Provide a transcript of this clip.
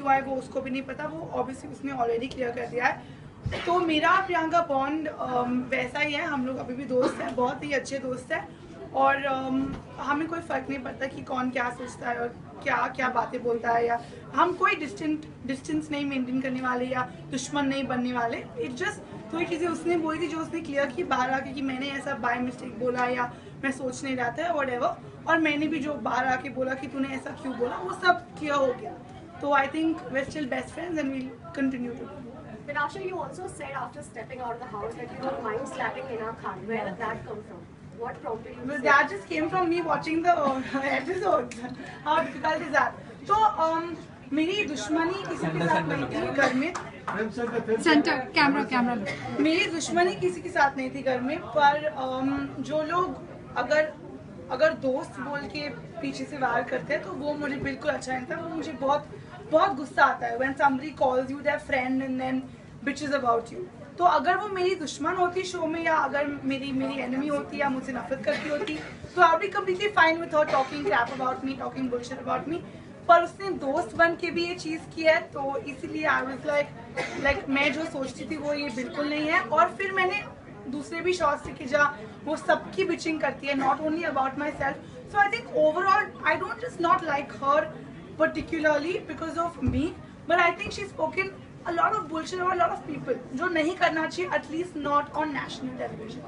क्यों आए वो उसको भी नहीं पता। वो ऑब्वियसली उसने ऑलरेडी क्लियर कर दिया है। तो मेरा प्रियंका बॉन्ड वैसा ही है। हम लोग अभी भी दोस्त हैं, बहुत ही अच्छे दोस्त हैं। और हमें कोई फ़र्क नहीं पड़ता कि कौन क्या सोचता है और क्या क्या बातें बोलता है या हम कोई डिस्टेंट डिस्टेंस नहीं मेंटेन करने वाले या दुश्मन नहीं बनने वाले। इट जस्ट थोड़ी चीज़ें उसने बोली थी, जो उसने क्लियर की बाहर आके कि मैंने ऐसा बाय मिस्टेक बोला या मैं सोच नहीं रहा था वट और मैंने भी जो बाहर आके बोला कि तूने ऐसा क्यों बोला, वो सब क्लियर हो गया। तो I think we still best friends and will continue to Vinasha, you also said after stepping out of the house that you don't mind slapping Hina Khan. Where did that come from? What prompted you to Well, say that just came from me watching the uh, episodes. How difficult is that? तो um, मेरी दुश्मनी किसी के साथ नहीं थी घर में सेंटर कैमरा कैमरा मेरी दुश्मनी किसी के साथ नहीं थी घर में पर um, जो लोग अगर अगर दोस्त बोल के पीछे से वार करते हैं तो वो मुझे बिल्कुल अच्छा नहीं था वो मुझे बहुत बहुत गुस्सा आता है when somebody calls you their friend and then bitches about you तो अगर वो मेरी दुश्मन होती शो में या अगर मेरी मेरी एनिमी होती या मुझसे नफरत करती होती तो I be completely fine with her talking crap about me talking bullshit about me पर उसने दोस्त बन के भी ये चीज़ की है तो इसीलिए आई वाज लाइक लाइक मैं जो सोचती थी वो ये बिल्कुल नहीं है। और फिर मैंने दूसरे भी शॉर्ट्स सीखे जहाँ वो सबकी बिचिंग करती है not only about myself so I think overall I don't just not like her particularly because of me but I think she spoken a lot of bullshit about a lot of people. जो नहीं करना चाहिए, at least not on national television.